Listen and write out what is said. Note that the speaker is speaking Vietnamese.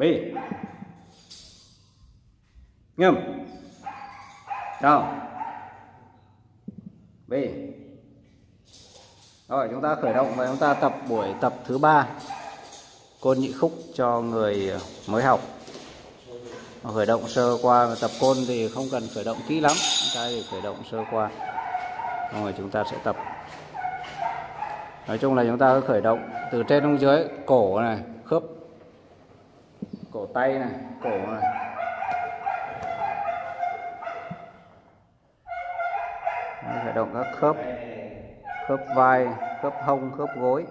B, Ngâm. Down B. Rồi chúng ta khởi động và chúng ta tập buổi tập thứ ba. Côn nhị khúc cho người mới học. Khởi động sơ qua tập côn thì không cần khởi động kỹ lắm. Chúng ta thì khởi động sơ qua. Rồi chúng ta sẽ tập. Nói chung là chúng ta cứ khởi động từ trên xuống dưới cổ này cổ tay này cổ này. Khởi động các khớp. Khớp vai khớp hông khớp gối